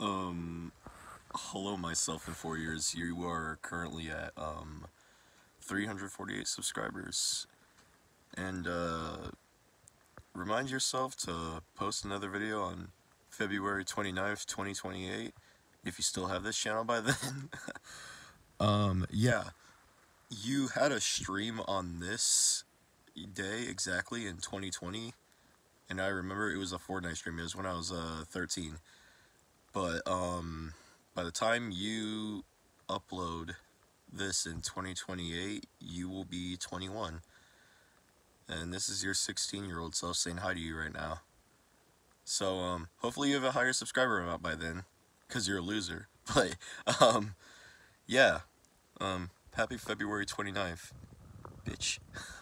Um, hello, myself in four years. You are currently at um, 348 subscribers, and uh, remind yourself to post another video on February 29th, 2028. If you still have this channel by then. um, yeah, you had a stream on this day exactly in 2020 and I remember it was a Fortnite stream. It was when I was uh, 13. But um, by the time you upload this in 2028, you will be 21. And this is your 16 year old self saying hi to you right now. So um, hopefully you have a higher subscriber amount by then, because you're a loser. But um, yeah, um, happy February 29th, bitch.